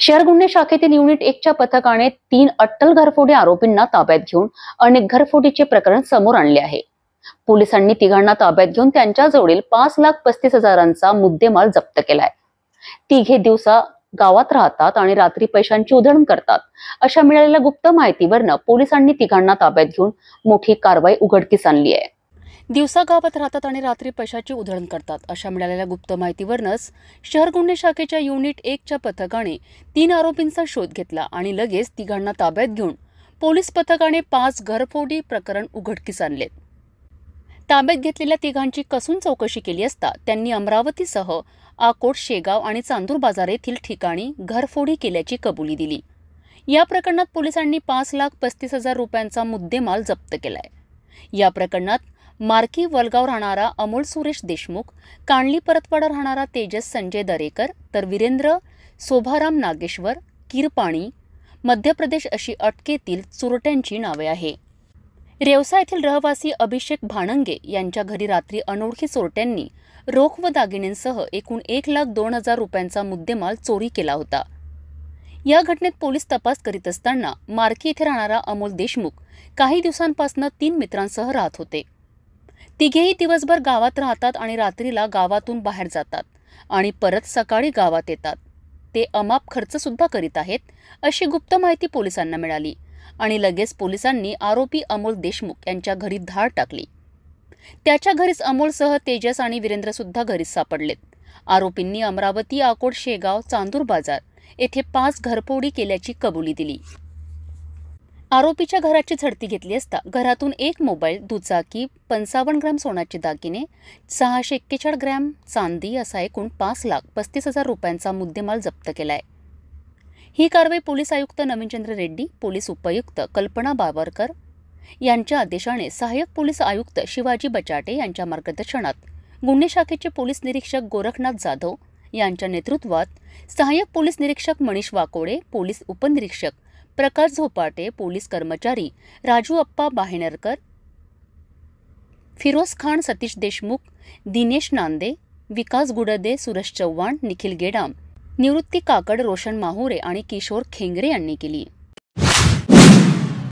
शहर गुन्हे शाखेतील युनिट एकच्या पथकाने तीन अट्टल घरफोडी आरोपींना ताब्यात घेऊन अनेक घरफोडीचे प्रकरण समोर आणले आहे. पोलिसांनी तिघांना ताब्यात घेऊन त्यांच्याजवळील पाच लाख पस्तीस हजारांचा मुद्देमाल जप्त केलाय. तिघे दिवसा गावात राहतात आणि रात्री पैशांची उधळण करतात. अशा मिळालेल्या गुप्त माहितीवरनं पोलिसांनी तिघांना ताब्यात घेऊन मोठी कारवाई उघडकीस आणली आहे. दिवसा गावात राहतात आणि रात्री पैशाची उधळण करतात. अशा मिळालेल्या गुप्त माहितीवरनंच शहर गुन्हे शाखेच्या युनिट एकच्या पथकाने तीन आरोपींचा शोध घेतला आणि लगेच तिघांना ताब्यात घेऊन पोलीस पथकाने पाच घरफोडी प्रकरण उघडकीस आणले. ताब्यात घेतलेल्या तिघांची कसून चौकशी केली असता त्यांनी अमरावतीसह आकोट शेगाव आणि चांदूर बाजार येथील ठिकाणी घरफोडी केल्याची कबुली दिली. या प्रकरणात पोलिसांनी पाच लाख पस्तीस हजार रुपयांचा मुद्देमाल जप्त केलाय. या प्रकरणात मार्की वलगाव राहणारा अमोल सुरेश देशमुख कांडली परतवाडा राहणारा तेजस संजय दरेकर तर वीरेंद्र शोभाराम नागेश्वर किरपाणी मध्य प्रदेश अशी अटकेतील चुरट्यांची नावे आहे. रेवसा येथील रहिवासी अभिषेक भाणंगे यांच्या घरी रात्री अनोळखी चोरट्यांनी रोख व दागिन्यांसह एकूण एक लाख दोन हजार रुपयांचा मुद्देमाल चोरी केला होता. या घटनेत पोलीस तपास करीत असताना मार्की येथे राहणारा अमोल देशमुख काही दिवसांपासून तीन मित्रांसह राहत होते. तिघेही दिवसभर गावात राहतात आणि रात्रीला गावातून बाहेर जातात आणि परत सकाळी गावात येतात. ते अमाप खर्चसुद्धा करीत आहेत अशी गुप्त माहिती पोलिसांना मिळाली आणि लगेच पोलिसांनी आरोपी अमोल देशमुख यांच्या घरी धाड टाकली. त्याच्या घरीच अमोलसह तेजस आणि वीरेंद्रसुद्धा घरीच सापडलेत. आरोपींनी अमरावती आकोट शेगाव चांदूर बाजार येथे पाच घरफोडी केल्याची कबुली दिली. आरोपीच्या घराची झडती घेतली असता घरातून एक मोबाईल दुचाकी पंचावन्न ग्रॅम सोन्याचे दागिने सहाशे एक्केचाळ ग्रॅम चांदी असा एकूण पाच लाख पस्तीस हजार रुपयांचा मुद्देमाल जप्त केला आहे ही कारवाई पोलीस आयुक्त नवीनचंद्र रेड्डी पोलीस उपायुक्त कल्पना बावरकर यांच्या आदेशाने सहाय्यक पोलीस आयुक्त शिवाजी बचाटे यांच्या मार्गदर्शनात गुन्हे शाखेचे पोलीस निरीक्षक गोरखनाथ जाधव यांच्या नेतृत्वात सहाय्यक पोलीस निरीक्षक मनीष वाकोडे पोलीस उपनिरीक्षक प्रकाश झोपाटे पोलीस कर्मचारी राजू अप्पा बाहेणरकर फिरोज खान सतीश देशमुख दिनेश नांदे विकास गुडदे सुरेश चव्हाण निखिल गेडाम निवृत्ती काकड रोशन माहुरे आणि किशोर खेंगरे यांनी केली.